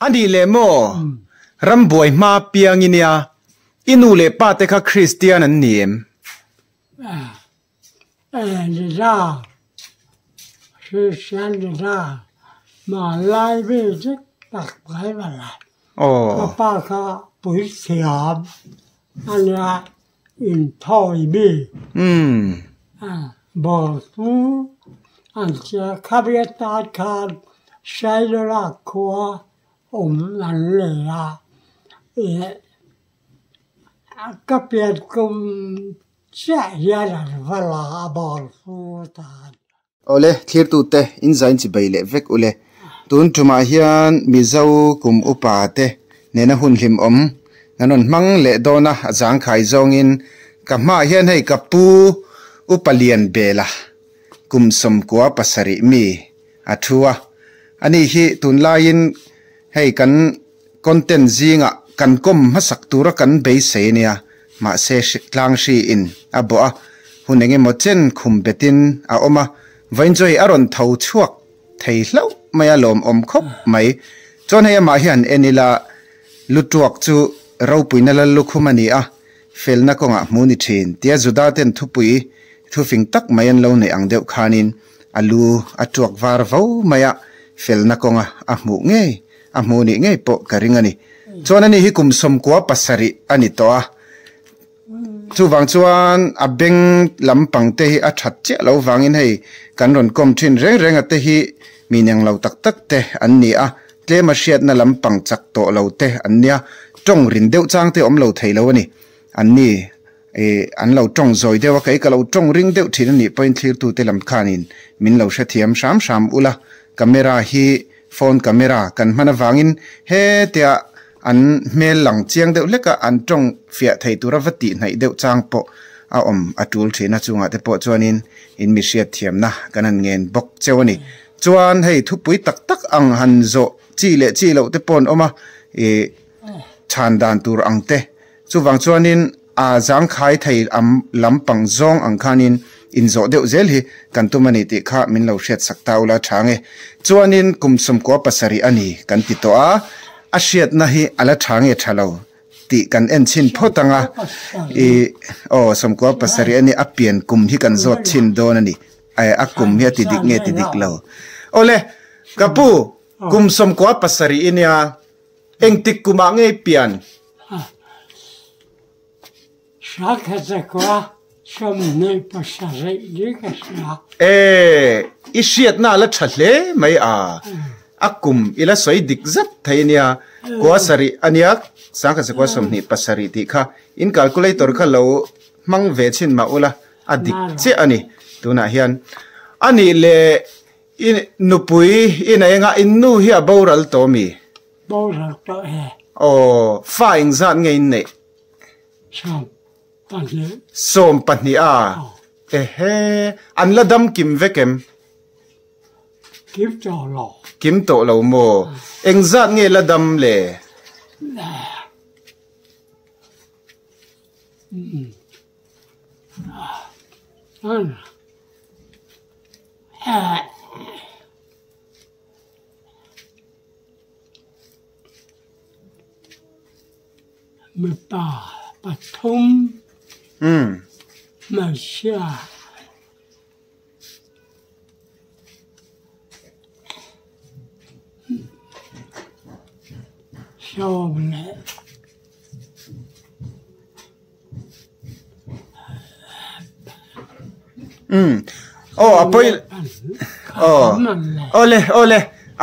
อันนี้เลโมรำบวยมาเปียงอินเนียอินูเลป้าเตค่ะคริสเตียนเนียมเออดีจ้าคริสเตียนเดีจ้ามาไล่ไปจิกตักไปมาละโอ้ป้าค่ะปุ๋ยเสียมอันนี้อินทอยบีอืมอ่าบอกทูอันเจ้าข้าพเจ้าคานใช้ละครัว cũng mạnh là các biệt công sẽ ra là và là bảo phụ tàn ole thlir tu te in zain chi bai le vek ule tun tuma hian mi zau kum upa te nena hun him om nanon mang le dona azang khai zong in ka ma hian hei kapu upalian bela kum som kwa pasari mi athua ani tuân tun lain hei kan content zinga kan kom ma sak tura kan be se nia ma se tlang shi in. Abo a hunenge mo chen khum betin a oma vainjoi aron thau chuak. Thei hlau maya lom om khop mai. Chon he ma hian enila lutuak chu ro puina la lukhumani a. Fel na konga muni thin. Tia juda ten thupui thufing tak mayan lo ne ang deuh khanin. Alu atuak var vo maya fel na konga a mu nge. Amuni mu po karingani chon ani hi kum som kwa pasari ani to a. Chu wang chuan a beng lampang te hi a that che lo wangin hei. Kan ron kom thin reng reng ate hi minang lo tak tak te an ni a. Tle ma hriat na lampang chak to lo te an nia tong rin deuh chang te om lo thei lo ani. An ni e an lo tong zoi dewa kai ka lo tong ring deuh thin ani. Point clear tu te lam khanin min lo hre thiam sham sham ula. Camera hi phone camera kan mana wangin he tia an mel lang chiang deuh leka an tong fia thei tura vati nai deuh chang po. A om atul thina chunga te po chuanin in mi hriat thiam na kanan ngen bok chewani chuan hei thupui tak tak ang han zo chi le chi lo te pon oma e chan dan tur ang te. Chuwang chuanin a zang khai thei am lampang zong ang khanin in zo deuh zel hi kan tu mani ti kha min lo hriat sakta ula thange chuanin kumsum ko pasari ani kan ti to a. A hriat na hi ala thange thalo. Ti kan en chin photanga e o som ko pasari ani apian kum hi kan zot chin don ani. Ai, a kum hi ti dik nge, ti dik lo. Ole, kapu kum som ko pasari inia eng tik kuma nge pian. Ah. Shaka kwa som nei pasare dika sa. e isiat na la thatle mai a. Akum ila soi dik zat thainia ko sari ania sangka se ko som ni pasari ti kha. In calculator kha lo mang ve chin ma ula adik che ani. Tuna hian. Ani le in nupui ina enga innu hi a boral to mi. Bo ra to e. o fa ing zat nge in nei Som. Pahni a. Ehe an la dam kim vekem. Kip cho lo. kim to lo mo. Eng zat nge la dam le. Mà bà, bà thông, Mm. Masha. Şovne. Mm. Oh. Oh.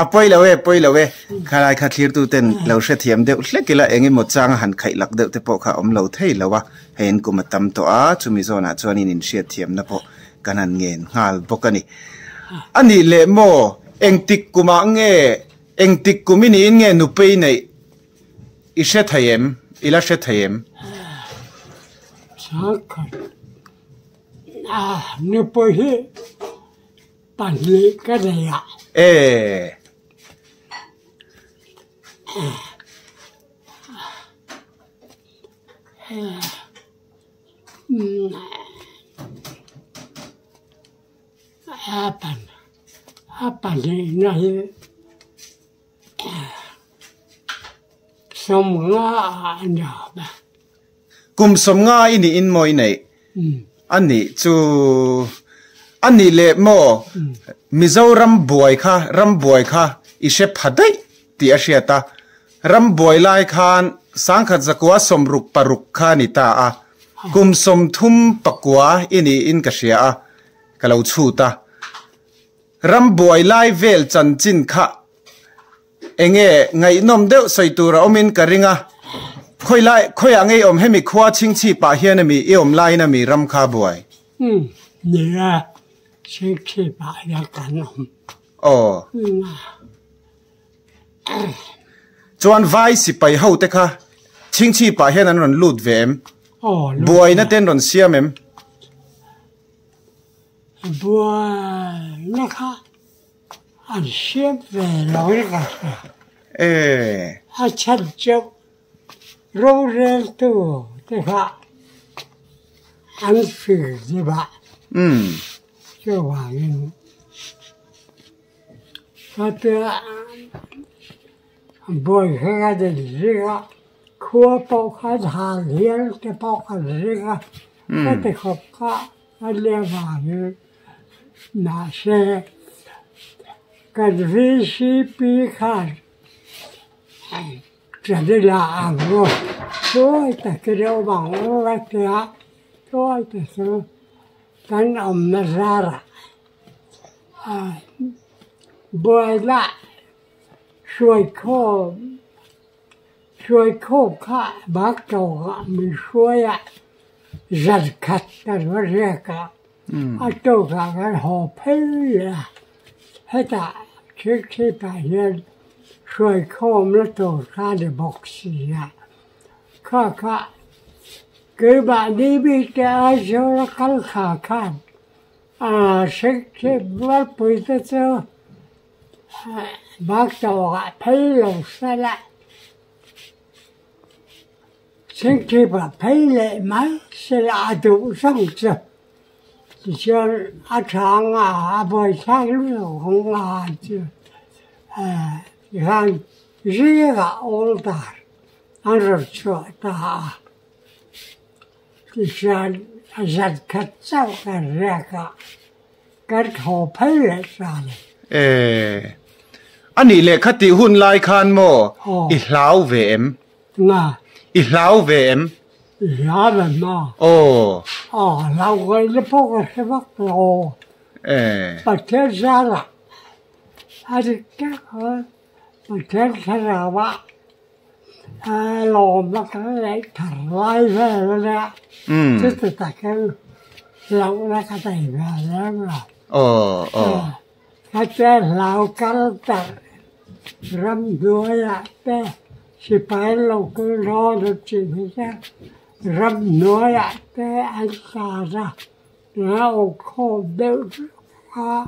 Apoi la we poi la we khalai kha thlir tu ten lo she thiam de hle kila engi mo chang han khai lak de te po kha om lo thei lawa hen ku matam to a chumi zona chuanin in she thiam na po kanan ngen ngal bokani ani le mo eng tik kuma nge eng tik kumini in nge nu pe nei i she thayem ila she thayem Sakit. Ah, ni pergi balik ke dia. e happen happen eh, in a eh. som nga na ba. Kum som nga ini in moi nei hmm. ani chu ani le mo. Hmm. Mizoram buai kha ram buai kha. Ise phadai ti asia ta. รัมบวยค่ะรัมบวยค่ะอิเชพัดได้ที่อาเชียตารัมบวยไลคานสังขัดจักวาสมรุกปรุกขานิตาอะกุมสมทุมปกวาอินี่อินกเชียอะกะเลาชูตารัมบวยไลเวลจันจินค่ะเองเอไงนมเดวใส่ตัวเราอมินกะริงะค่อยไล่ค่อยอ่างไงอมให้มีควาชิงชีปะเฮียนมีเออมไล่นะมีรัมคาบวยอืมเนี่ยชิคชิบะยากันนมอ๋ออืม จวนไว้สิไปเฮาเตค่ะชิงชีป่าเฮนันรอนลูดเวมบัวนั่นเต้นรอนเสียมเอ็มบัวยนะคะอันเสียมเวลอยกันเอออาชันเจ้ารู้เรื่องตัวเตค่ะอันสื่อใช่ปะอืมเจ้าว่าอย่านี้ถ้าเจอ boyeradiga kuopauka dhaliel tepauka ziga hmm. etikopka alevami nase kadvisi pikar tradila avro toita kireuba uvetia toita su tan Boy that xuôi khô. Xuôi khô khá. Bác trầu hạ mình xuôi ạ. Giật khát ta nó rẻ cả. À trầu khá cái hồ phê là hết ạ. Trước khi bà nhân xuôi khô nó trầu khá để bọc xì ạ. Khá khá. Cứ bạn đi bị cái ai cho nó khăn khả khăn à sức khi bắt bụi ta cho Bác châu hạ thấy lèo 上去就像阿长啊、阿 khi bà thấy lèo máng sẽ à trụ song trập. Thì anh ấy lệ khát tì hun lai khan mô ít lão về em. Na. Ít lão về em. Lão về mà ồ ồ lão gây nó bốc cái bác lồ ê bà thế ra. Anh ấy các hơn bà thế ra là bác à lồ cái này thở lai về rồi nè chứ từ tại cái lão ra cái này về rồi ồ ồ até lá o cara tá ramdoi até se pai louco roda tinha já ramdoi até a casa lá o cordel a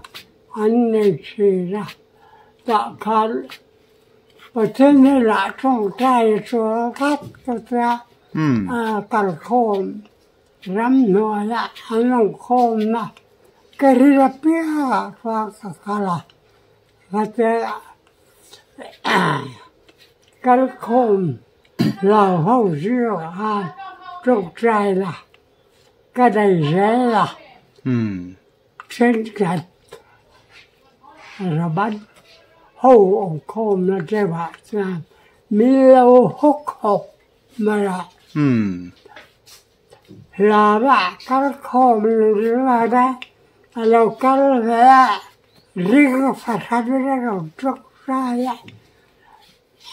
anexira tá cara và thế nên là trong tay cho các cho ta ừ. à cần khôn rắm nói là ăn khôn mà querida pia kala ngate kal khom lao hau zio a trong trai là cái này dễ là trên gạch rồi bắt hầu ông khom nó chế bạc ra mi lâu hốc hốc mà là là bạc cái khom là đấy lâu cái là riêng phải sát với cái đầu trục ra vậy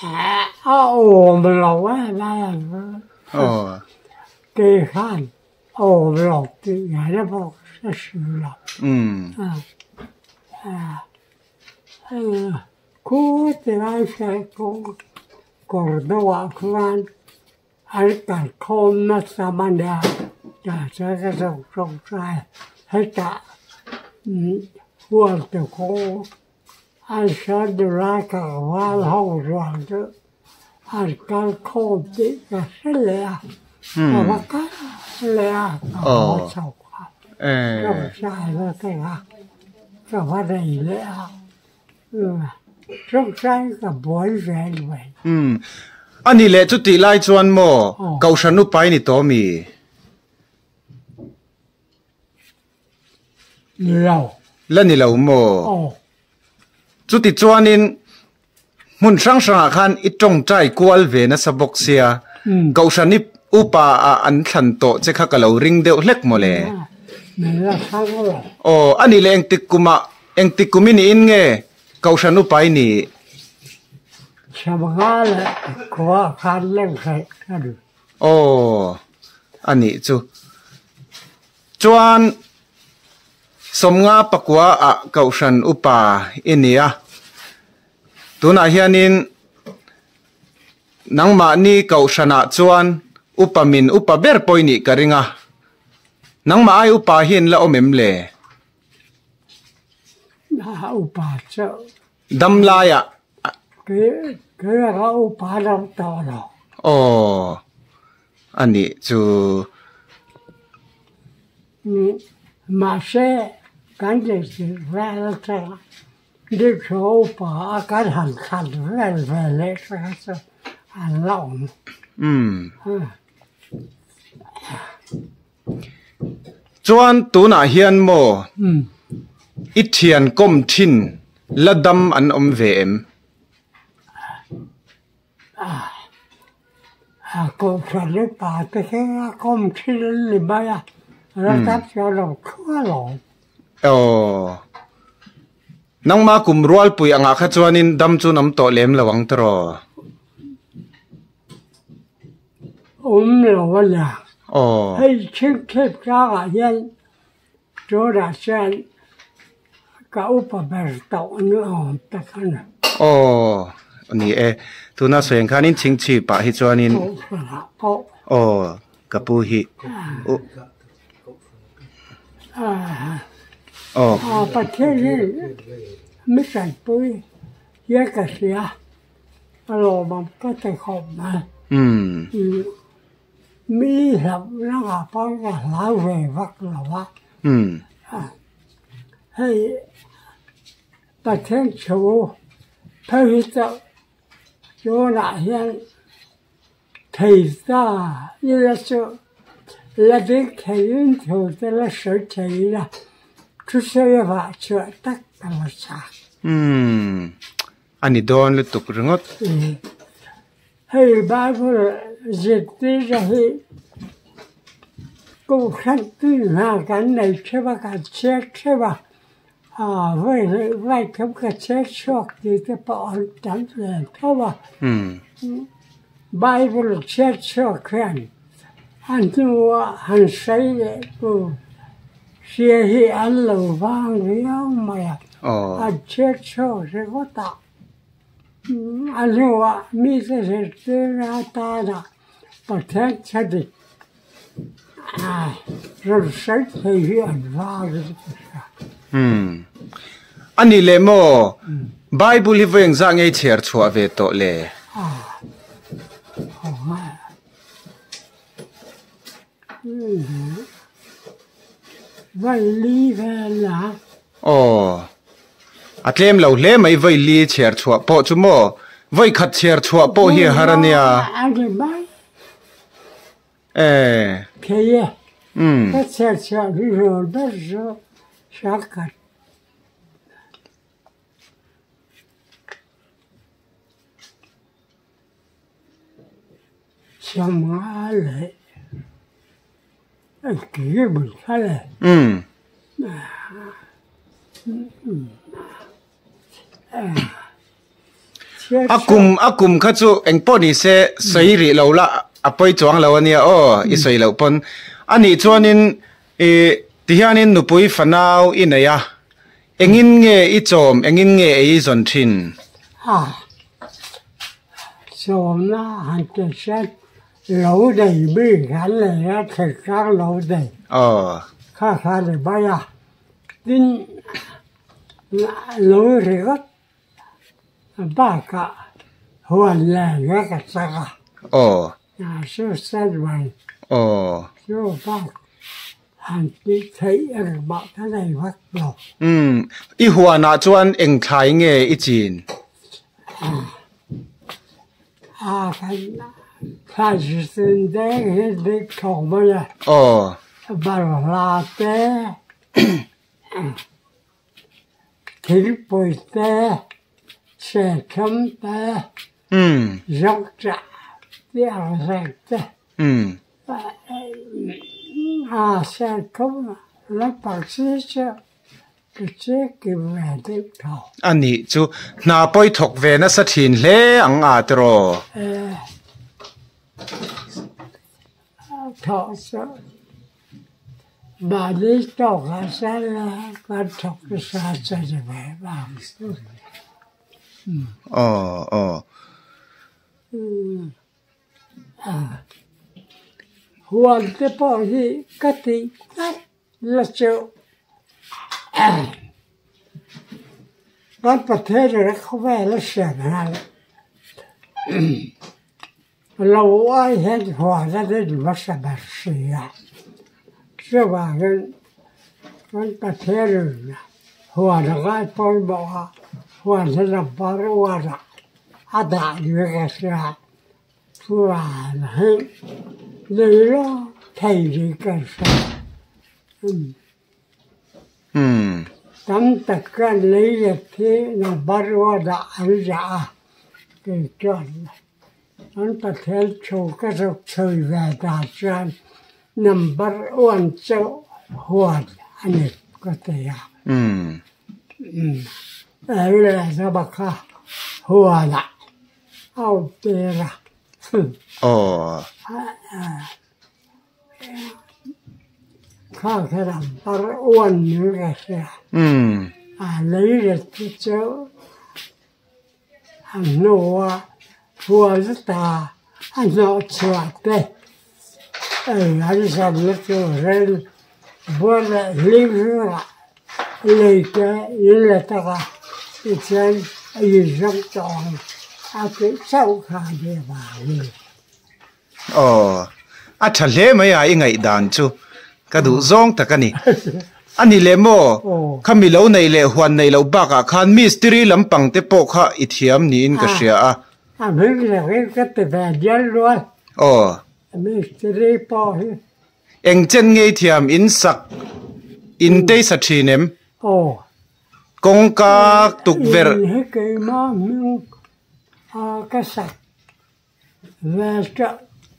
à ồ mà lâu á là โอ้ kỳ khan ồ lột thì ngày nó bỏ sẽ xử lọc อืม à à à cú thì ai sẽ cũng còn đâu ạ khoan ai cả khôn nó sa ban đà cả sẽ cái đầu trong trai hết cả quân từ cô ai sẽ được ra cả hoa hậu rồi chứ ai cả khôn thì cả sẽ lẹ อืม mà cái lẹ Ờ. họ sầu quá เออ không sai nó cái hả cái hoa này lẹ ừ. trong sai cả buổi về vậy อืม อันนี้แหละจุดที่ไล่จวนโม อ๋อ เกาชันนุไปนี่ตัวมี เรา แล้วนี่เราโม โอ้ จุดที่จวนนินมุนสังสังคันอีจงใจกวลเวนะสบกเสีย อืม เกาชันนิอุปาอาอันทันโตจะข้ากับเราริงเดียวเล็กโมเล ไม่ละครั้งเลย โอ้อันนี้แหละเองติกกุมะเองติกกุมินี่อินเงเกาชันนุไปนี่ ชาวบ้านเลยขวาคันเล่นใครกันดู โอ้อันนี้จูจวนสมงาปกว่าอะเกาชันอุปาอินเนียตัวน่ะเฮียนินนังม านี่เกาชันอะจวนอุปมินอุปเบรปอยนี่กะริงะนังมาไออุปาหินละอมเอ็มเล น่าอุปาเจ้า ดำลายอ somnga pakua a kaushan upa inia tuna hianin nangma ni kaushana chuan upamin upaber poini karinga. Nangma ai upa hin la omem le. Na upa cha. Dam laya ke ke ra upa lam ta lo ồ anh chu. Ma xe cán gì chỉ ra là xe đi số bỏ cái hành khăn lên về lễ xe xe hành lộn ừ chuan tu na hiền mô ít thiền công tin la đâm an om về em. À à cô phải lấy bà cái cái công tin là bao giờ nó cắt cho nó khó lộn เออนังมากุมรัวปุยอ่างขจวนินดำจุนน้ำโตเล็มระวังตรออุ้มเหลวละโอ้ให้ชิงเทพก้ายันโจราชันกับอุปบาร์ตอันนอมตะขันโอ้นี่เอตัวนั้นเสวยขานินชิงชีปะฮิจวนินโอ้กับปูฮิโอ้ Oh. Ah, perché lì mi sai poi io che sia allora ma che te come mm. mi la la paura la veva la va mm. e perché ciò per vita io la io Tejda, io adesso la vecchia io non te la so tejda. tusayaba chua tak anh hmm. đi Ani don lu tuk rungot. Hay babu zeti rahi cô khăn tư là cái này chế ba cái chết chế ba à vậy vậy không cái chết chọc thì cái bỏ chẳng là thôi mà bài vừa chết chọc khen anh tu anh say đấy xe hi ăn lẩu vang với ông mẹ à? Ờ. à? Chết cho sẽ có tạo ăn lẩu ạ mi sẽ sẽ tê ra ta đã và thế sẽ đi à rồi sẽ thì hi ăn vang rồi ừm hmm. anh đi lấy mò Bible hi veng zang ei cher chua về to le à oh, vai li về là, ồ. À tlem lâu lê mấy vai li chèr chua po chú mô vai khát chèr chua po hi harania à đi bay ê kì ừ khát chèr chua đi rồi đó rồi sáng khát Hãy subscribe cho kênh Ghiền Mì Gõ Để không bỏ lỡ 길을 못 살래. 응. akum akum khachu engpon ise seiri lola apoi chuang lo ania o i sei lo pon ani chuanin e tihianin nupui fanau inaya engin nge i chom engin nge e i zon thin ha chom na han te sat lỗ đầy bi khán này ra thật ra lỗ đầy ờ. Khá khá để à. Tin lỗ thì rất ba cả hoàn là nó cả ta cả à. ờ. Số sen vàng ờ. Số ba hàng tí thấy ăn bọn cái này bắt đầu ừ ít hòa nào chuan anh thái nghe ít chín à. À cái làm bắt ổn như cái sao อืม à lấy được cái chỗ anh nô à thua rất ta anh nọ chuột đây ừ anh sầm nó chân ý trong tròn à cái sau ทอดบาดนี้ต้องการสร้าอการะกสารจะยังไงบ้างอ๋ออ๋อหัวเตปอที่กติกาละเจ้าบานประเทศเราเขาแม่ละเสียงนะ Lauai hen huodanin vasamassia. Syväinen kanta terynä. Huodakai poimoa huodana paruana. Ataan ykäsää. Suoana hen. Niillä teidin kanssa. Hmm. Tantakka liitettiin, no paruana arjaa. Kyllä. an patel choka rok choi ve da chan number one cho huad ani kote ya. Mm ele sa baka huada au tera oh. Ka kera par one nu ga se mm a le ye ti cho an no wa chualta ano chuate an sabletu ren buona livra leita ilatara itsen yizong tong ake sau ka de ba ni oh a thale mai ai ngai dan chu ka du zong takani ani le mo khami lo nei le huan nei lo ba ka khan mi stri lampang te po kha ithiam ni in ka sia a A myllä virkatti väljän luo. Oo. Misteri pohi. Eng chen ngei thiam in sak in tei sa thinem. Oo. Kong ka tuk ver. Ihe kei ma miu a ka sak. Vältä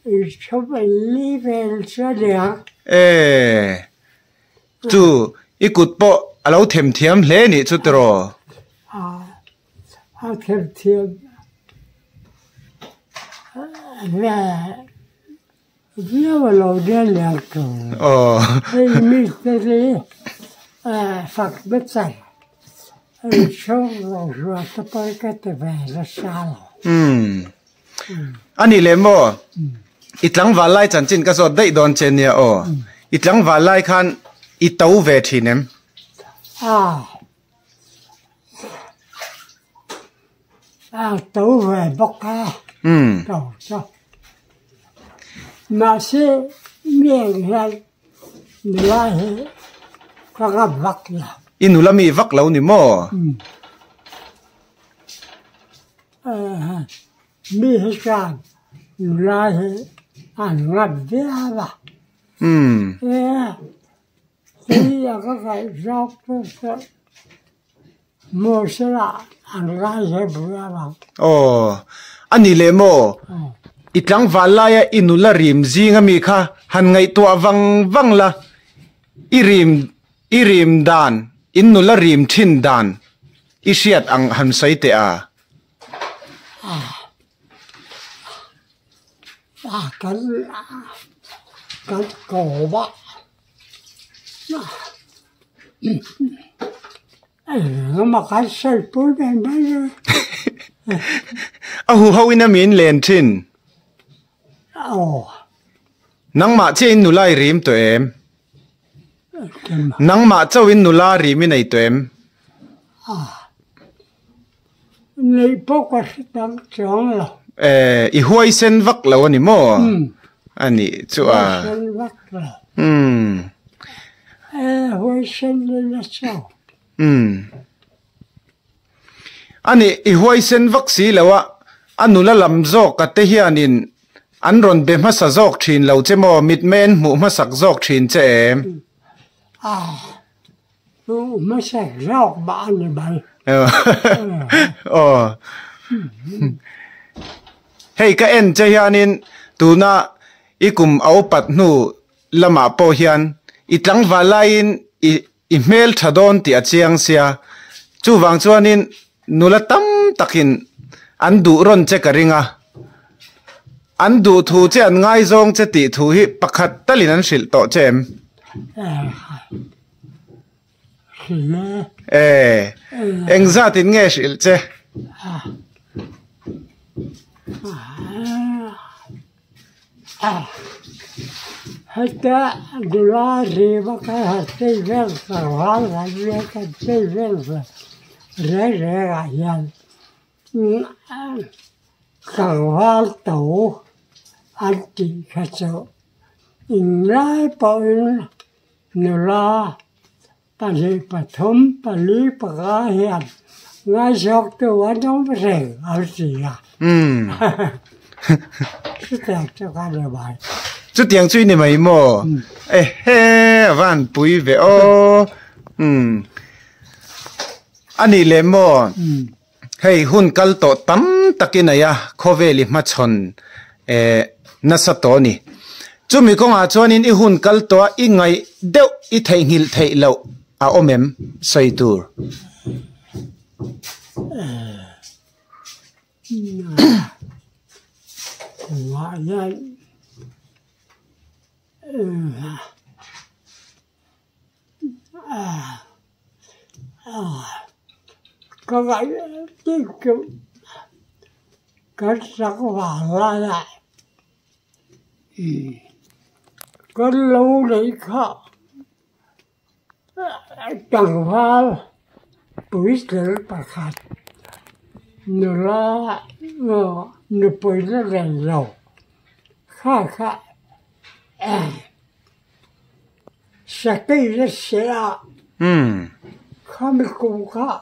isopa liivel sadia. Ee. Tu ikut po alo them thiam hle ni chu tro. A a them thiam لا لا ولو دلعتهم اه المشتري فقدتها الشغل جوات بركة بهذا الشعر أني لمو إتلان فالاي تنتين كسو دي دون تنيا أو إتلان فالاي كان إتاو فيتينم آه آه تو بقى 嗯，早上，那些面上那是那个麦了。印度那米麦了，你么？嗯，呃，米上那是俺那边吧。嗯。哎，你那个个小不是，没事了，俺那也不要了。哦。ani le mo. Itlang valaya inula rim zinga mi kha han ngai to awang wangla irim irim dan. Inula rim thin dan. Isiat ang han sai te a. Ba kan kan ko ba Ay, ah. eh, makas sa po eh, na na eh. à hù hậu lên trên nang mà chơi nụ lai rìm tụi em. Nang mà cháu in nụ la rìm in này tụi em. À này bốc quá tăng chóng ờ ý huay sen là anh mò anh ý chú à ừ huay sen là sao ừ ani i huai sen vak si lawa anula lam zok ka te hianin. An ron be ma sa zok thin lo che mo mit men mu ma sak zok thin che em ah, à mu ma sa zok ba ni ba ờ hei ka en che hianin. Tuna ikum au pat nu lama po hian. Itlang valain i email thadon ti achiang sia. Chu wang chuanin nula tam takin. An du ron che karinga. An du thu che an ngai zong che ti thu hi pakhat talin an hril to chem. Eh eng za tin nge hril che. Hết á đó thì mà cái hạt tây ven sở hóa là dân sở hóa tổ anh chị khá sợ in lại bội nửa la bà lì bà thấm bà lý bà gá hiền. Ngay dọc từ anh không rẻ ở gì à. Um cái đẹp cho cái này bài. Chút tiếng chui ni mai mo eh he van pui ve o um ani le mo ừ hei hun kal to tam takinaya khoveli ma chon e nasa to ni chumi konga chonin i hun kal to i ngai deuh i thei ngil thei lo a omem soi tur Ừ. à, à, có vậy tiết kiệm cái sắc vào la lại? Ừ. có lâu đấy khó. Chẳng vào buổi sự bà khát nửa la nửa nửa buổi nó rèn dầu khá khá. À. Sẽ cây nó sẽ không cũng có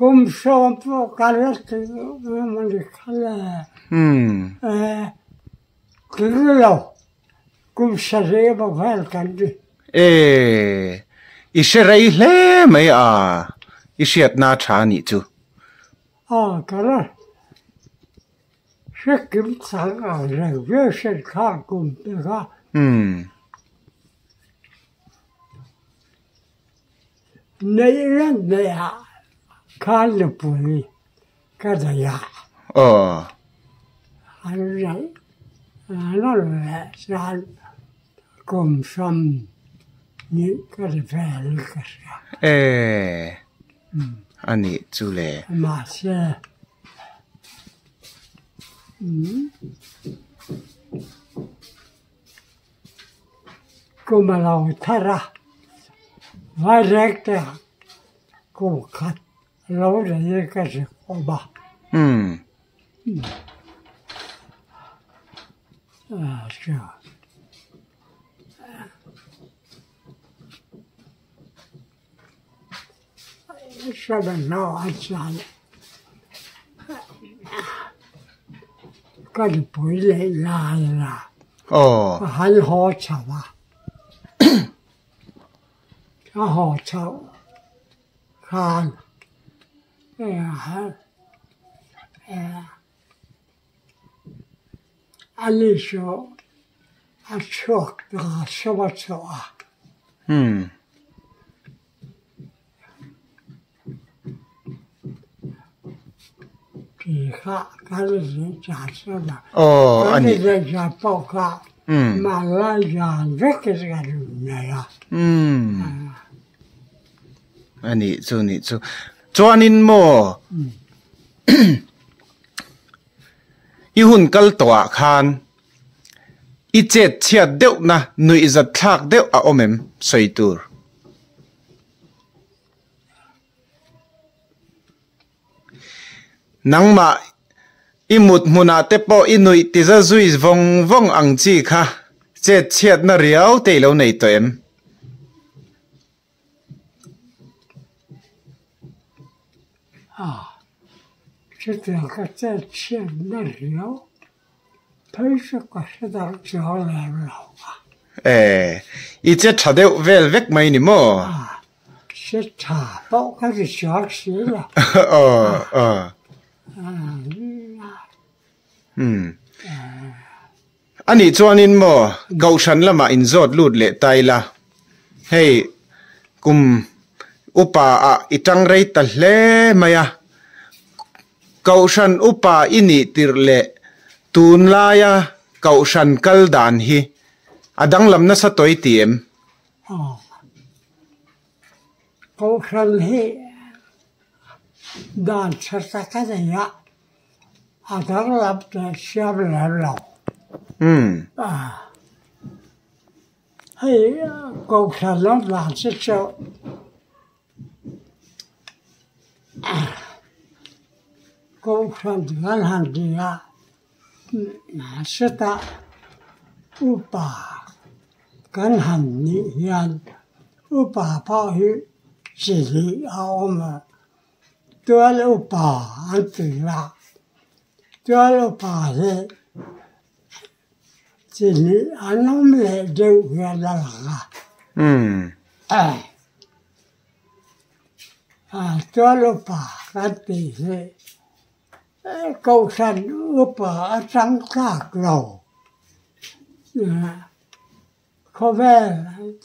ngai ve ringot mai ni mo ồ không cũng có oh cho cùng sầu à cái cùng sầu phụ cái lớp thì mình đi khai là um ờ cái lâu cùng sẽ dễ mà phải cái gì e i sherei hle mai a i shiat na tha ni chu à cái đó sẽ kiếm sáng ở rồi với sẽ khác cùng được không um 내일은 내야 갈를 뿐이 가다야 oh 하루를 하루를 잘 곰섬 니 그래 벨 것이야 e ani chu le 맛에 음 고마라고 타라 와렉 老人也开始好吧？嗯。嗯。啊，这样。说的那完全了，搁里回来拉一拉，哦，还好吃吧？还好吃，看。 알리쇼 아.쇼 내가 쇼바쇼 음 비가 가르지 자서나 어 아니 내가 포카 음 말라야 이렇게 가르냐 음 아니 저니 저 chuanin mo i hun kal to khan. I chet chiat deuh na nui zat thak deuh a omem soitur i mut muna te po i nui ti za zui vong vong ang chi kha. Chet chiat na riau te lo nei to em 啊，这两个在欠那聊，他是个是到叫来了啊。哎，一直查的外外没你么？是查到开始消失了。哦哦。嗯。嗯。อันนี้จวนินโมเกาชันละมาอินจอดลูดเละไตละให้กุม upa a itang rei ta hle maya. Kaushan upa ini tirle. Tun laya kaushan kal dan hi. Adang lamna sa toy tiem oh. kaushan hi. Dan sertakanya adang lamna siap lalau hmm. Ah. lam uh, 高山老难是叫 konfront vanhandia nasita upa kanhanni yan upa pahi sihi aoma tual upa antila tual upa he sihi anomle deu yadalaga mm ah Astrolopa kanti se kausan upa sankaklau. Kove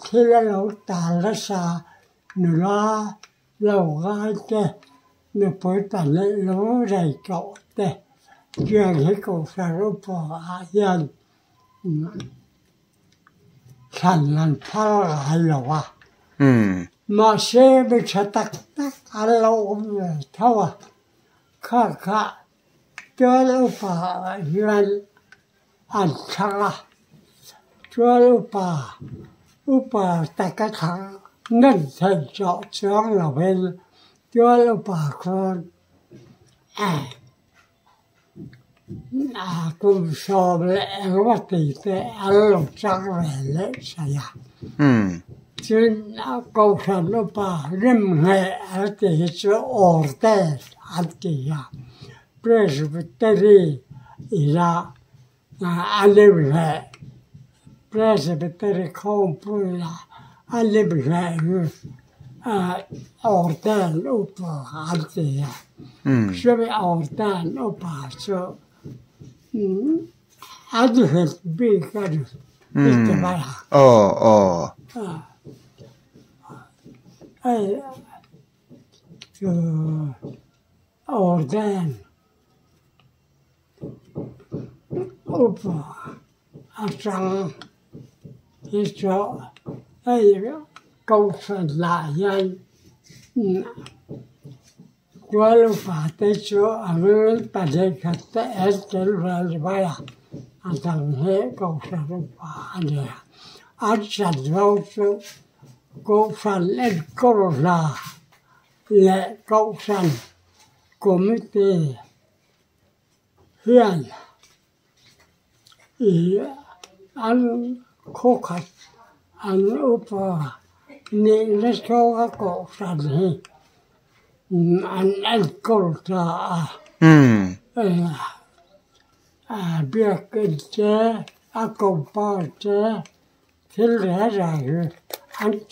tila lau tala sa nula lau gai te nupoi tala lau rei cậu te. Giang hi kausan upa ayan. San lan pala hai lau à. 嗯。Mm. Ma shee 俺老五他哇，看看，叫 tak alo om yau tawa karka tual upa yuan an tanga tual Sen kavşarlı bahrim ne erdi hiç orada erdi ya. Presbiteri ila alevle. Presbiteri kampuyla alevle yüz. Oradan upa erdi ya. Şimdi oradan upa şu. Adı hep bir karı. İşte bana. Oh, oh. I, uh, oh, then. Opa. After his job. There Well, if I teach you a little bit, I get the edge and well, well. And then here goes a. And here. I so. cộng sản lên corona lệ cộng sản committee huyện ý ăn khô khách ăn ốp nị lên cho các cộng sản hi ăn ăn corona à hmm. à biết cái chế à cộng ba chế thế lẽ rồi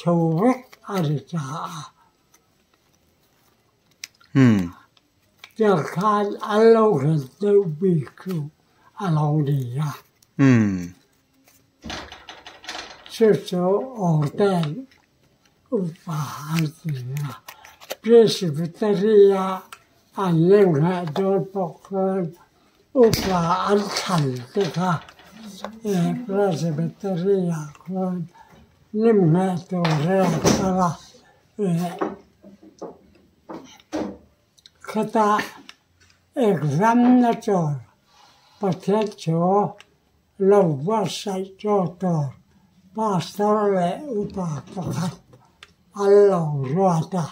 човек арзаа. Яхал алогэн дэв бихүү алоолия. Шэчо ордэн уфаалтия. Пресвитерия аллэнгэ долбохон уфаалтхалтага. Пресвитерия хонь nimmatuu seurattava kata examinator patetio lauvassaitor pastorle upapakat allousuota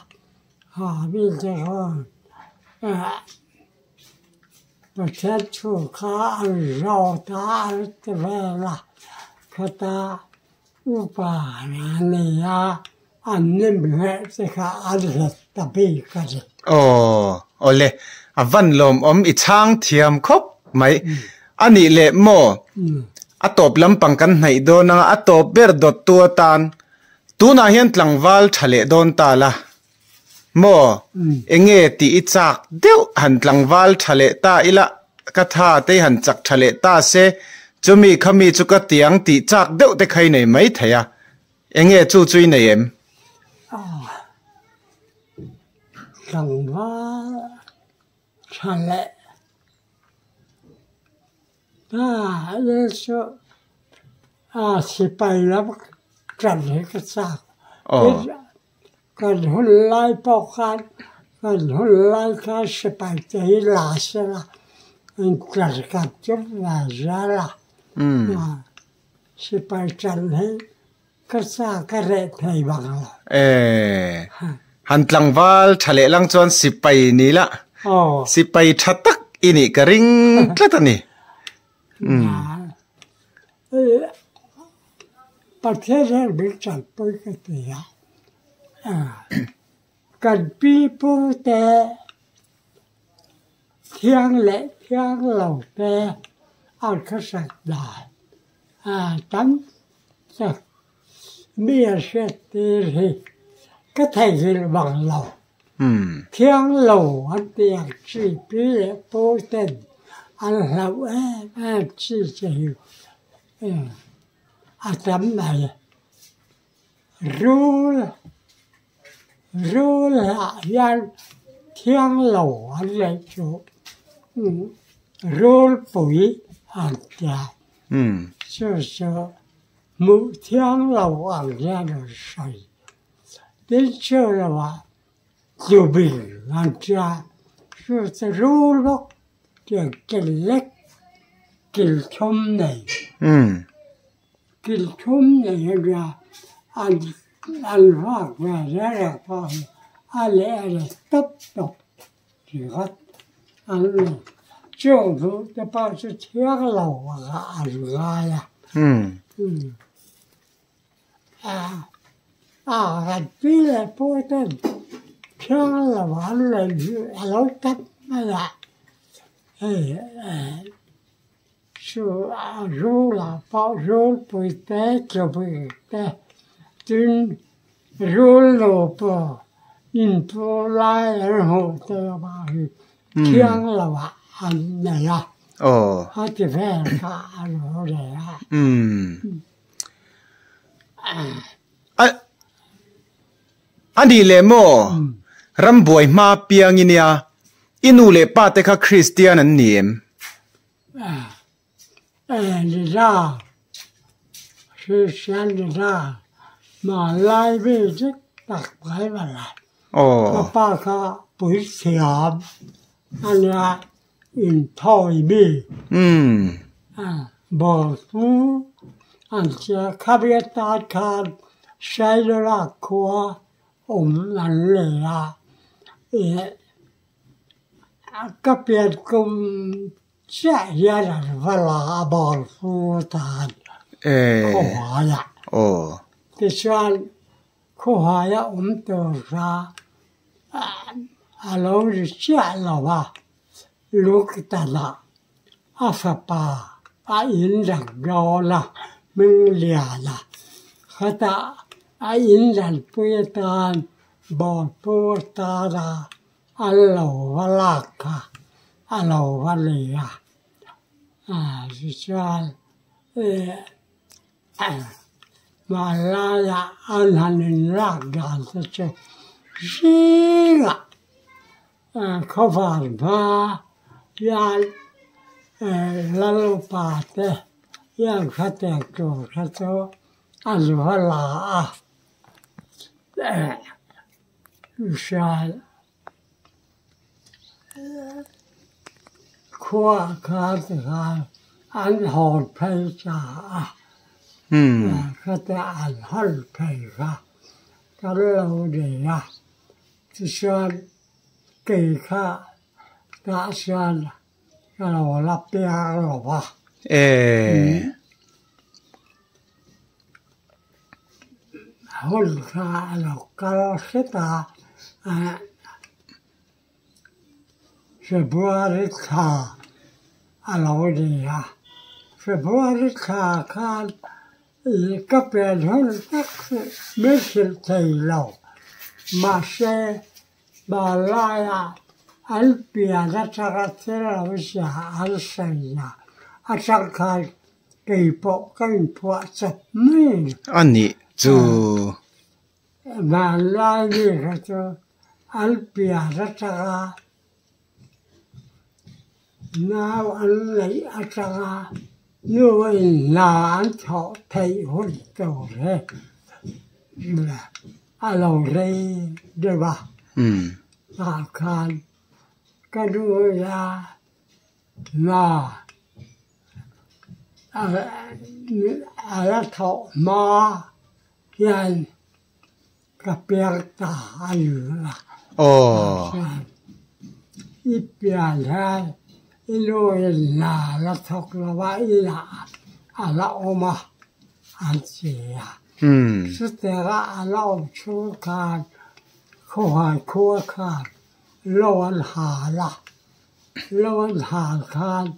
haaviltekoon patetio kaan rautaa artteveellä kataa Upanalea annimhetsika adlattapiikasi. Ồ, ồ lệ, à văn lồm ôm ít hang thiam khóc mày. À, anh lệ mò, à tộp lắm bằng căn này đô năng à tộp bèr đột tua tan. Tu na hiên tlang val thả lệ đôn ta la. Mò, anh nghe tì ít sạc, đeo hẳn tlang val thả lệ ta ila. Katha tây hẳn chạc thả lệ ta xe. 就咩？做咩？做个点地杂都的开你媒体啊？应该做最内演。哦。生活嘞。啊，你说啊，失败了？干那个啥？哦。干出来不干，干来才是白提垃圾了。嗯，是干跳板子了。 시팔 잘해 그사 가래 대박아 에 한틀랑발 차레랑 전 시빠이 니라 어. 시빠이 차딱 이니 가링 tlata니 음 파테르 빌찬 포이케티야 아 간피포테 티앙레 티앙라우테 arkasından aaltan mies tiiri kategil banglo Thiên lầu ăn tiền chỉ biết bố tình ăn lẩu em em chỉ chịu à tấm này rú rú là gian thiên lầu ăn lấy chỗ rú phủi 안다 음 저서 무티앙라고 안자는 사이 될처럼 주비 안자 저서 로로 길렉 길톰네 음 길톰네 얘가 안 알바 그래라 봐 알레 알레 스톱 스톱 지가 알레 정도 때 빠져 태어가려고 와가 아주가야. 음. 아. 아, 뒤에 보던 평을 말을 알았다마야. 에. 저 아주라 파울 보이테 저보이테 든 롤로포 인포라이르 호텔 마히 키앙라와 안 내야. 어. 하지 왜가 안 오래야. 음. 아. 아니 레모. 람보이 마피앙이냐. 이누레 파테카 크리스티안은 님. 아. 에리라. 크리스티안이라. 말라이 비직 딱 봐야 말라. 어. 아빠가 보이세요. 아니야 in Taipei. Mm. Uh, but who and the cabinet card sai ra của ông lành lệ à các biệt cũng sẽ ra là và là bảo phụ tàn khổ hỏi ạ ồ thì sao khổ hỏi ạ ông ra à lâu thì sẽ là vào luktala asapa aindak gaola mingliala. Hata aindan puetan borportara allo valaka allo valia ah sichal eh, eh ma la la anhanin raggan tace xira eh, kovar ba' 야 lalung pate yang khate kyu khato azwa la shal khua khat kha an hon pai cha khate an hon pai kha kar lau de ya tishal kei kha asiaan sanoo Lappi Harjova. Ee. Mm. Hulsaa elukkalo sitä. Äh, se pyörittää aloinia. Se pyörittääkään kapien hultaksi missilteillä. 알피아가 차가체라 아버지 알상이야 아차카 게이포 게이포아차 네 아니 저 말라니 가서 알피아가 차가 나 알라이 아차가 요인 나한테 태울 때오래 알아오래 되봐 음 아칸 ကဒုရာနာအအရထောမာယန်ကပေတာအလူလာအော်ဤပြလာဤလိုလာလာထောကလာဝါဤလာအလာအမအန်စီယာอืมစတေရာအလာအချိုကာခေါ်ဟာခေါ်ကာ Lowenhaler, Lowenhankran,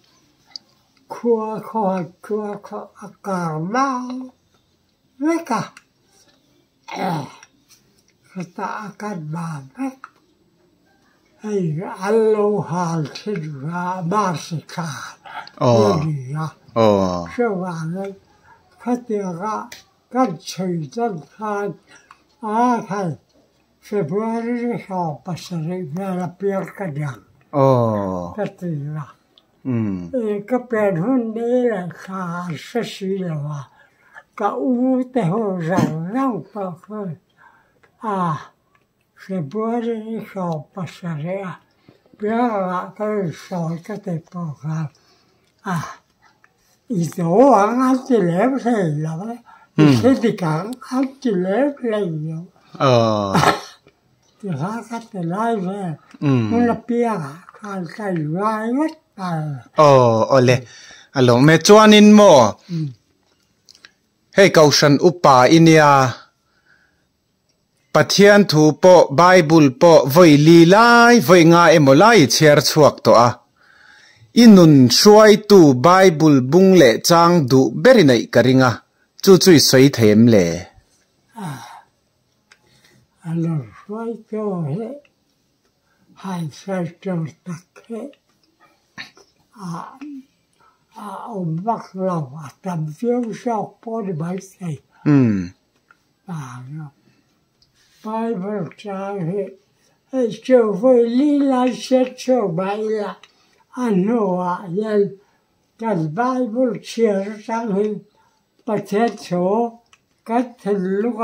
Kurkorn, Kurkorn, Lecker. Katakan Mamek, Hei, Alohan Sidra Marsikan, Lydia. เชื่อว่านั้นพระเตระกันชื่อจันทานอาไทย Se boazh e c'hao pasare, ver a pior kadian. Oh. Katina. Mm. E ka pen de la ka se silva. Ka u te ho za nau pa ko. Ah. se boazh e c'hao pasare. Piara ka so ka te po ka. A. I te o an a te lev se ilava. I se dikan a te lev le yo. Oh. thì hát hát thì lai về. Ừ. Nó là bia khăn tay lai Oh, ờ ờ lệ alo mẹ cho in mò ừ. hey cầu sân upa inia pathian thu po bible po voi li lai voi nga emolai cher chuak to a. Inun suai tu bible bung le chang du berinai karinga. Chu chui sei thêm le Ah, à. alors svakjóri hann sættur takki ông vác lòng và tầm phiếu sau có đi bái thầy và bài vật ra hệ trở về lý lai sẽ trở bái lại anh hòa nhân à, cần bài vật chia sang hình. Và thế số cách thành lúc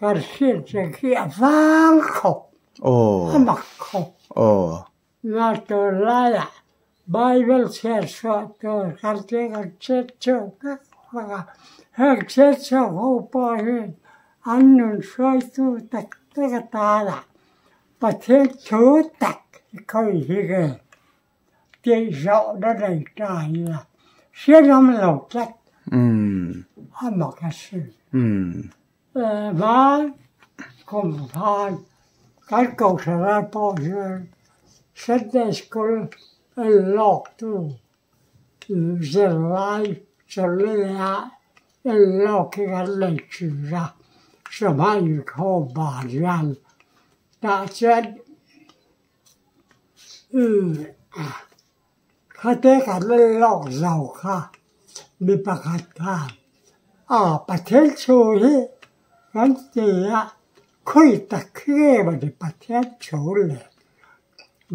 但现在去放口哦，放口哦，那都来呀。Bible sẽ cho tôi cái cái cái chết cho các và hết chết cho vô bờ hết anh nên tu tạch. Tất ta là và thế thứ tạch. Coi gì kì thì rõ đó đầy là. Sẽ làm lầu chắc ừ. Họ cái sự. Ừ va comprar qualcosa på Sunday school en lågtur. Zelvai solea en låga lectura som han gick av början. Därför Kade kan låg sauka med bakatta. Ah, patel så hit. 안티야 거의 다 크게 버리 파티야 겨울래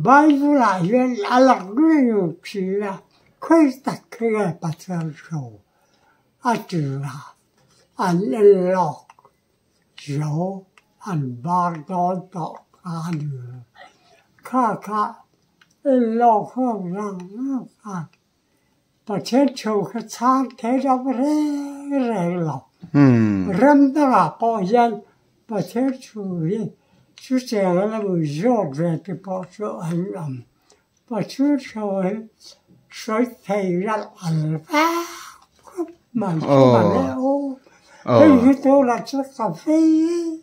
바이브라 이게 알락그요 피라 거의 다 크게 파티야 쇼 아트라 알렐로 쇼 안바도도 아니 카카 일로 호랑 아 파티야 쇼 그창 대접을 해 그래 일로 람다가 고얀 바체추리 추체하는 조드레트 포쇼 알람. 바추르쇼에 쇼테이랄 알파 만마레오 에히토라 츠카페이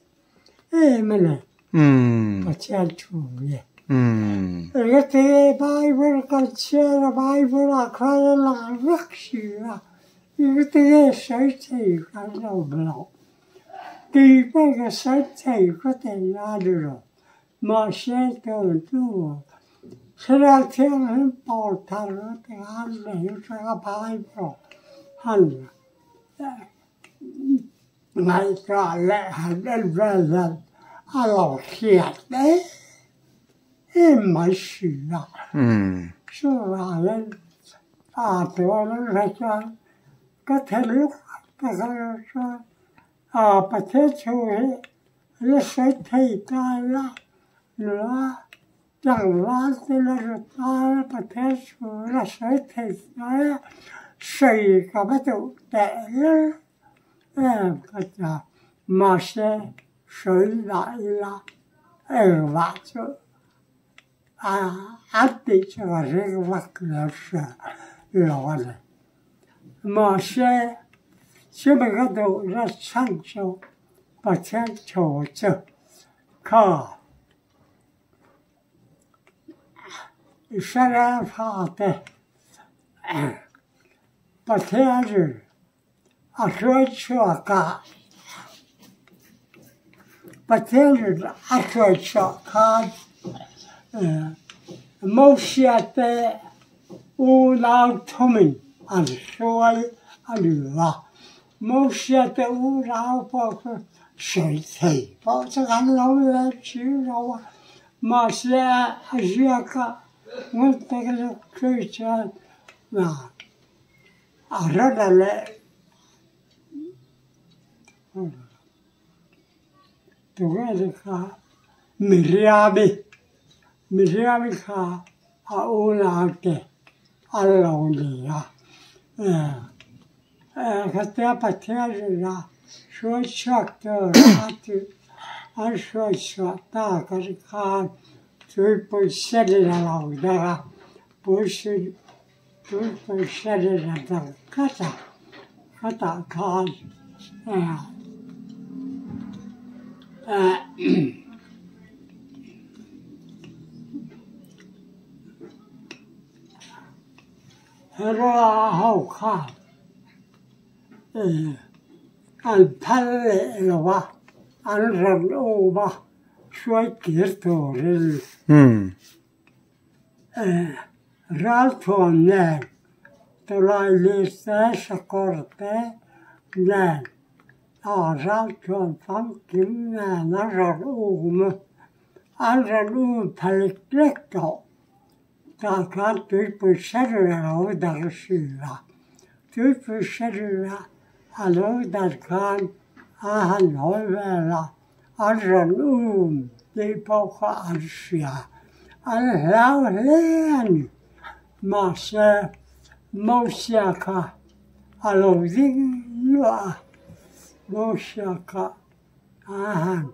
에메네 음. 바체추리 음. 이렇게 바이블 같이 바이블 아카라 락시야. 이것들의 설치가 나오므로 그이백의 설치가 되나르로 마시던 두어 크라티아는 볼타로 대하는 유사가 바이브로 한다. 나이가 레하는 벨벳 알로키아테 이마시나. 음. 수라는 아토는 회장 Catalog ประอ่าประเทศชูเฮและเซตไทยกาละเหนือจังหวัดและรัฐาประเทศชูและเซตไทยกาละสี่กับประตูแต่ละเออก็จะมาเซสุดละละเออว่าจะอ่าอันที่จะเรียกว่าเกลือหล่อเลย מעשה שבגדול רצחנצו בצנצות כה. Sharafate Pateazer Atrochoka Pateazer Atrochoka Moshiate Ulautomin あの、昭和あるは、申し上げうらうぽく、水平ぽつかの上中路は、ましやあじやか、もってけど、くいちゃん、まあ、あらだね。どこでか、みりあび、みりあびか、あうなあけ、あらおにや。хотя потеряли на шочок рати, а шочок так, как той посели на лавдара, после той посели на дарката, ката кан. راها البلوة الرلوبة شوي كيرتورل رالتونل تلايليستا شكورتا نل رالتون فانكين نل رلوم الرلوم تلكلكو encore, tu peux saluer l'eau dans le sud-là. Tu peux saluer dans le camp, à l'eau-là, à l'eau-là, des pauvres anciens. À l'eau-là, ma là mon siaka, à l'eau-là, hein.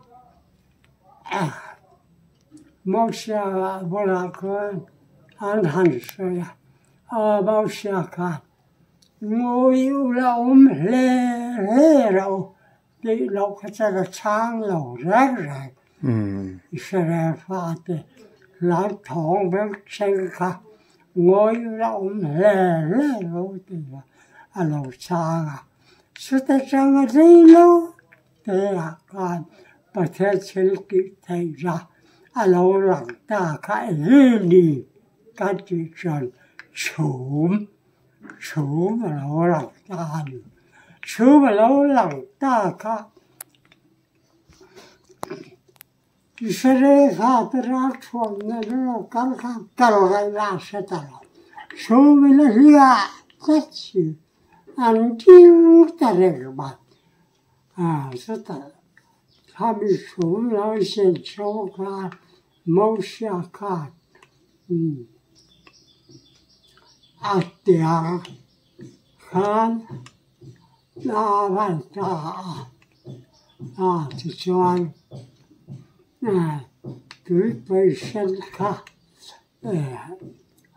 ah, voilà. and Hansela, aber Schaka. Mo yu la um le le rau, de lau katsara chang lau rag rag. Ishere fate, la tong bel chenka, mo yu la um le le rau de la, a lau changa. Sute changa de lau, de la kan, pa te chilki te ja, a lau lang ta ka e li. các chị trần xuống xuống mà lâu lòng ta xuống mà lâu lòng ta khác それがプラットフォームのカルカンカルがいらっしゃったら、正面の日が立ち、あの、キーンたれるば。ああ、そしたら、神様の戦争が申し上がる。うん。hacia Han la ventaja a Sichuan Gruppe circa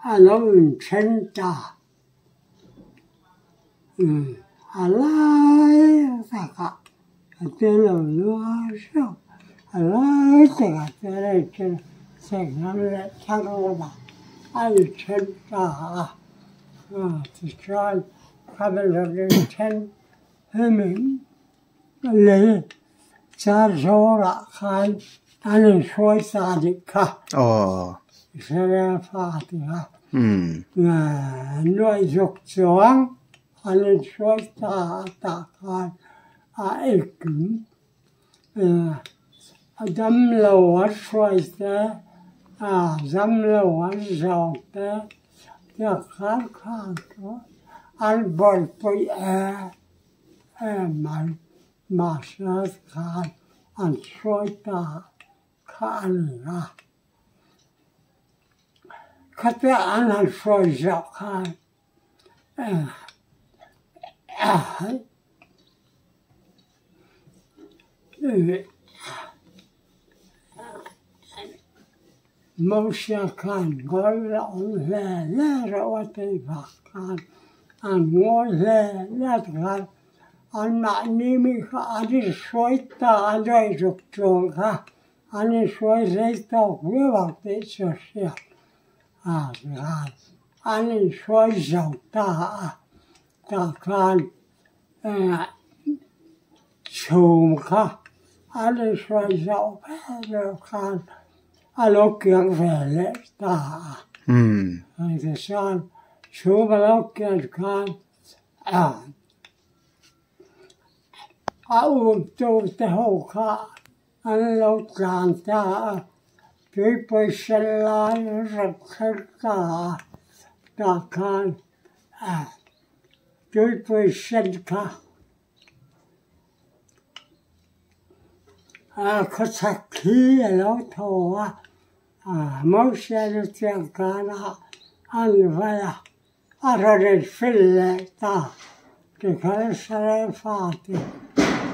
all'oncenta all'aerea della luce all'aerea della luce se non è stata al centro تشتغل قبل الريتن همين اللي صار شهور قال أنا شوي صادقة آه شوية فاتحة نوع زوجتها أنا شوي صادقة قال دم لو شوي زم لو شوي Gökhan Kanto Alborpoy är Öhman Marshals Karl Anshota Kalla. Katte annan fråga kan äh, eh, äh, eh. eh, Moshe kan göra om väder åt backan. Han mår vädrar. Anna-nimika ali soittaa ajoitukselta. Ani soi reittaa kuivatisossia. Asiaan. Ani soi soittaa takan suunka. Ani soi soittaa takan. alokkian fälle taha. Mm. Että saan suomalokkian kantaan. Autuutta hokaa, allokkaan taha. Tyyppisellaan rakkakaa takaan. Tyyppisellaan Cosa chi è Cossacchino, Tova, Moscello Tiancana, Anvela. a il filletta che cosa sarei fatti?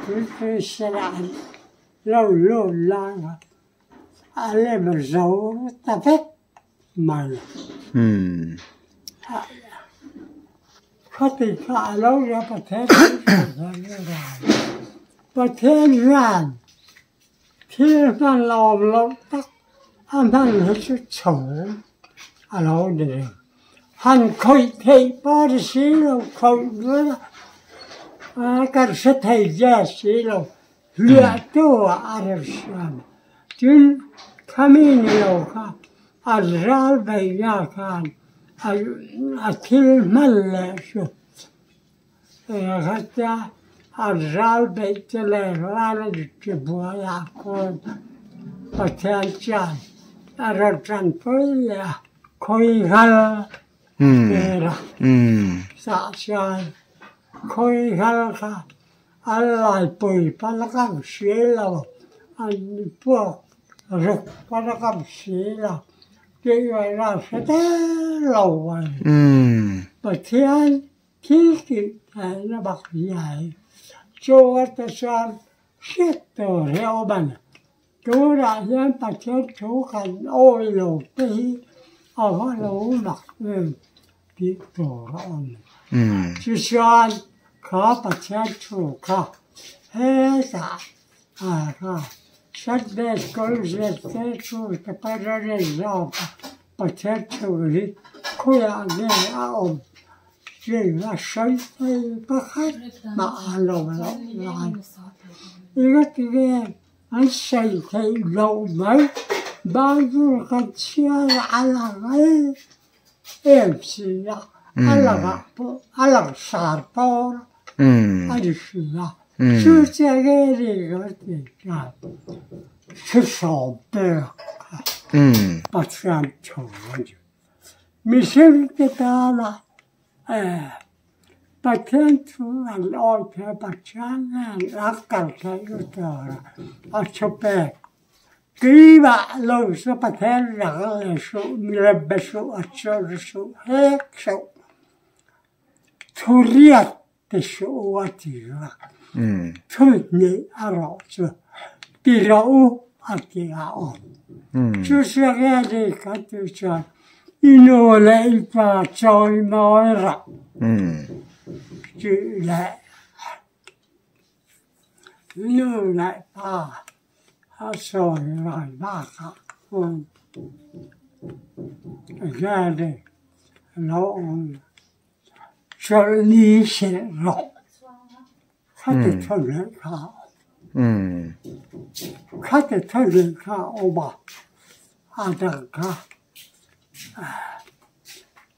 Tutti saranno, non nulla, alle persone, tapet, male. Mm. Fatica, allora potevo fare, potevo fare. 시간 나오면 딱 한판 해서 처음 알아오더래. 한 khối thầy bó thì xí lâu khối nữa à, cả sẽ thầy ra xí lâu lựa tu à Arab Slam chứ kamin lâu ka Azral bay ya kan a til malle şu hatta a žalbetele hlalički boja kod potencijal. Račan pulja, koji hal mera. Sačan, koji hal ka, allai pui panakam siela, anni puok, ruk panakam siela. Kei vai ra sete lau vai. Mà thiên, thiên kịp thể nó bạc dạy. Chúa-Tơ-San siết từ heo bần. Chúa đại chết chú cảnh ôi lầu tí, ở lầu mặt người tí tổ hòn. Chúa-San khó chết chú khó, hê à khó. Sẵn đề cối dệt tế chú ta bà ra rên chết chú. 제가 샤이스에 바카 나 알로라 라 이거 되게 안 샤이스에 로말 바주 같이 알아가 엠시야 알아가 알아 샤르포 음 아리시야 주제게리 같이 자 추소베 음 바찬 총원주 미셸 때다라 بچنت الآن بچن أفضل كيوتارا أشبه قريبا لو سبتين رغل شو مربى شو أتشر شو هيك شو توريت تشواتي تودني أراس براو أتيها أم شو سرالي كتوشان ino la il pa cho i mo ra hmm. chi la. Ino la pa ha so i mo ba ka un. Ga de no un. Cho ni she ro. Ka de hmm. cho le ka. ཁ ཁ ཁ ཁ ཁ ཁ ཁ ཁ ཁ ཁ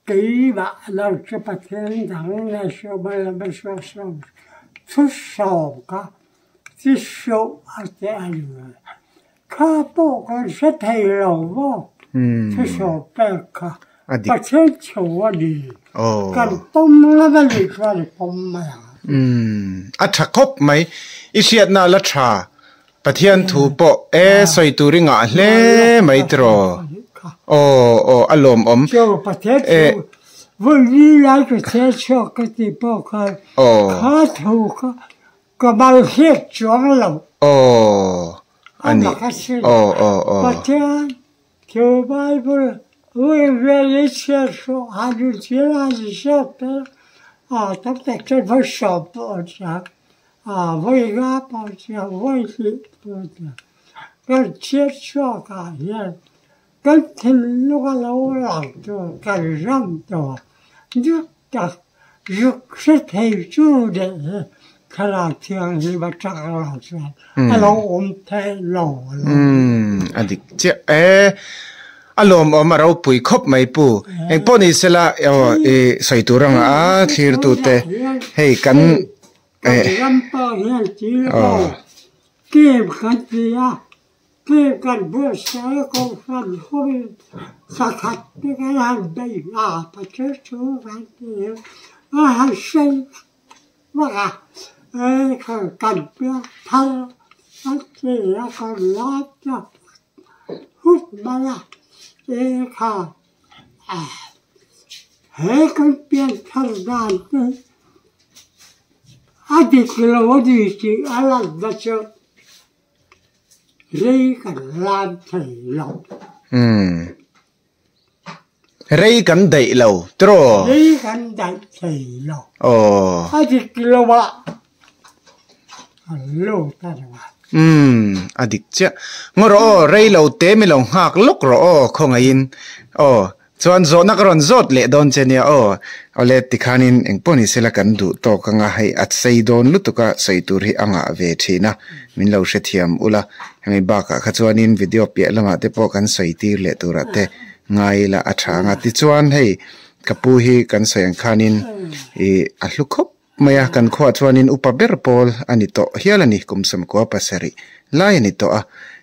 Kīva lauča patien dangnēšu balabasvasvam. Tussauka, tissau ate alve. Kāpo kan sateilovo, tussau pekka. Patien chowadi. Kan pomla velikvari pomma. อัฐคบไหมอิเชียนาลชาปะเทียนถูปะเอสอยตูริงะเล่ไม่ตรอ e oh oh alom om cho Ê. chủ vừa đi lại cái thế cho oh khá thủ cả có bao hết choáng lòng oh anh mà cái sự oh oh Bà oh thiên cho bài vừa vừa về lấy xe số hai đứa chia là gì xe bé. À tất cả trên phải sọ bỏ ra. À với gà bỏ ra với gì bỏ ra. Cái chết cho cả hiện continuo a lavorato, cangiando, tutta successione 그라티안이 바짝라서 알로 옴텔로 아디 에 alo mo marau pui khop mai pu eng poni sela e sai turang a thir tu te hei kan e ram pa ne ti lo kim khat ya à kim cần bữa sáng con phần hôi sa thật cái cái hành đây à phải chết chú phải nhiều à hàng xây mà à ê không cần biết thơ nó chỉ còn lót cho hút mà là ê không à hết con biết thơ đàn đấy Adi kilo di chi da cho rei ka lan thầy lòng um rei kan dei lo tro rei kan đại thầy lòng oh Adi kilo ba alo ta ba um adik cha ngoro rei lo te mi lo hak lok ro o khong in oh chuan zo na karon zot le don chenia o oh, ole tikhanin engponi sela kan du to kanga hai at sei don lutuka sei tur hi anga ve thina min lo she thiam ula hemi ba ka kha khachuanin video pe lama te po kan sei tir le tura te. Ngai la atha nga ti chuan hei kapu hi kan sayang khanin e a ahlukhop maya kan khwa chuanin upa ber pol ani to hialani kumsam ko pasari lai ni to a.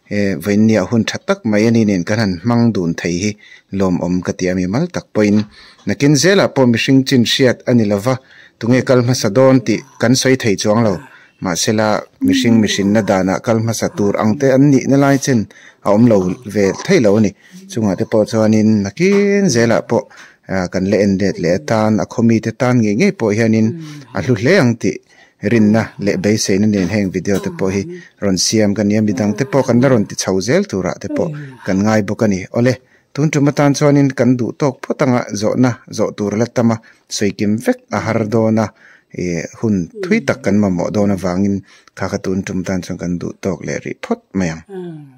Eh, vainia hun thatak mayani nen kanan mangdun thei hi. Lom om ka tiami mal tak poin. Nakin zela po mishing chin shiat anilava tunge kalma sadon ti kan soi thei chuang lo. Ma sela mishing mishin na dana kalma satur angte an ni na lai chen a om lo ve thei lo ni. Chunga te po chawanin nakin zela po eh, kan le en det le tan. A khomi te tan nge nge po hianin a hlu hle ang ti rin na le bei se ni nen heng video te po hi. Ron siam kan yam bidang te po kan ron ti chauzel tu ra te po. Hmm. Kan ngai bo bokani ole tun tu matan chon in kan du tok pho tanga zo na zo tur la tama. Soikim vek a har do na. E hun thui tak kan ma mo do na wangin kha kha tun tum tan chon kan du tok le ri phot mayang. Hmm.